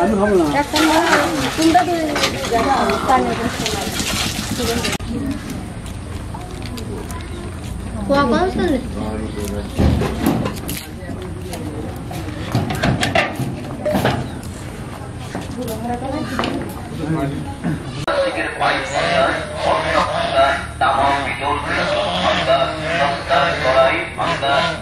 আমি খাবো না Pikir kualitas, orang tak mau tidur.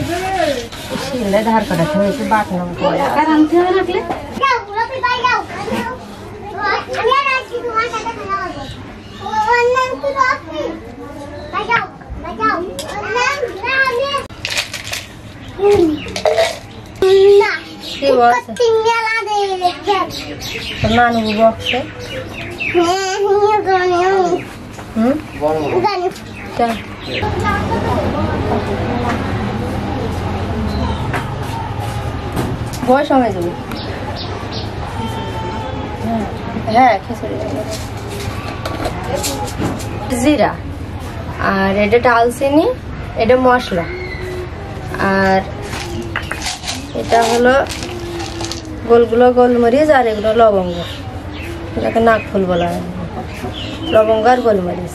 Sile dahar kada thui tu baat nang ko. Ka ram thya na kle. Jao, lo pi bai jao. Ani ra chi tu ma kada khana ho. Wan nang tu lo pi. Bai jao, bai jao. Nang ra ne. Na. Ki bo. Tinga la de le. Tamanu bo se. Ne, ni ko ni. Hm? Gani. Chal. বয় সময় দেবো। হ্যাঁ খিচুড়ি। জিরা। আর এটা ডালচিনি, এটা মশলা। আর এটা হলো গোলগুলো গোলমরিচ আর এগুলো লবঙ্গ। এটাকে নাক ফুল বলা হয়। লবঙ্গ আর গোলমরিচ।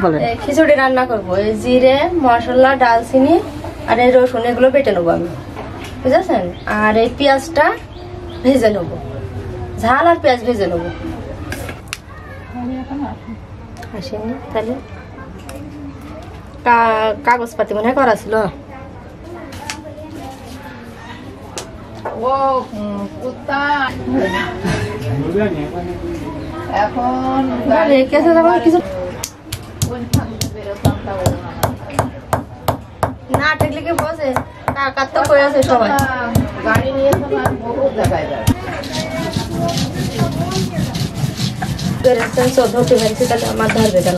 বলেন খিচুড়ি রান্না করব। এই জিরে মশলা ডালচিনি আর এই রসুন এগুলো বেটে নেব আমি। বুঝেছেন? আর এই পেঁয়াজটা ভেজে নেব। ঝাল আর পেঁয়াজ ভেজে নেব। আসেনি তাহলে? কা- কাগজপাতি মনে হয় করা ছিল। রেখেছে তখন কিছু না ঠেকলে কি বসে কাকার তো কই আছে সবাই গাড়ি নিয়ে তো আর বহুত দেখায় যায় পেরেছেন তো ধরতে পেরেছি তাহলে আমার ধরবে কেন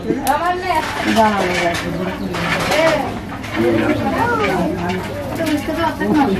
아, 맞네. 건강하게 좀 뜨거워, 뜨거워.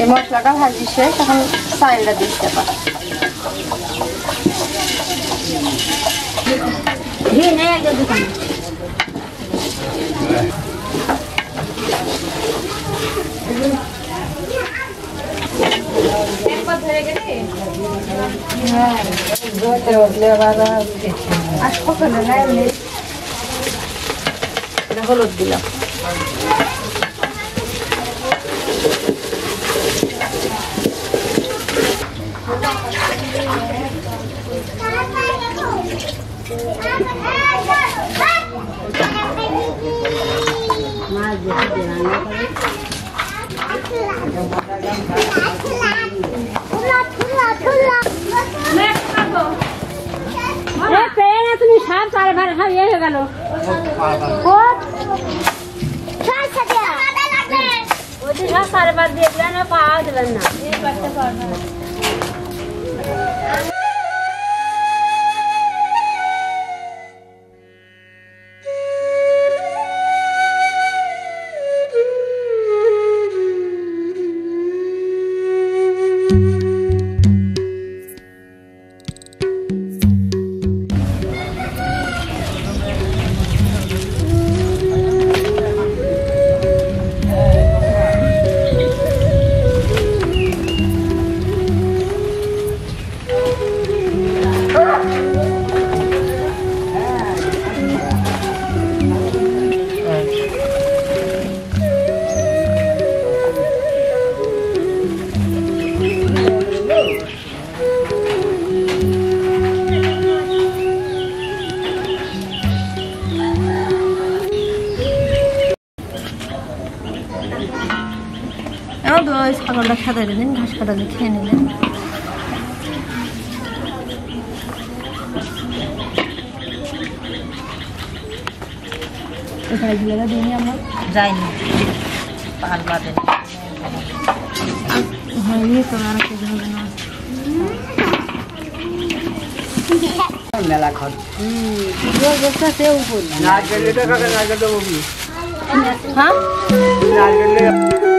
এই মশলাটা ভাজি শেষ এখন চাইলটা দিতে পারি। ঘি নেই सारे भर हम ये गलो को सारे सत्या ओ दिशा सारे बार दे दिया ना पाद बनना ये बच्चे पाद দিলেন তো ওই ছাগলটা সাদা দিন ঘাস কাটা দিয়ে খেয়ে নিলেন আমরা যাইনি পাল বাদে হয়নি তো আর কেজি হবে না মেলা খান উপর নারকেল নারকেল দেবো কি হ্যাঁ নারকেল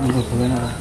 no lo 那个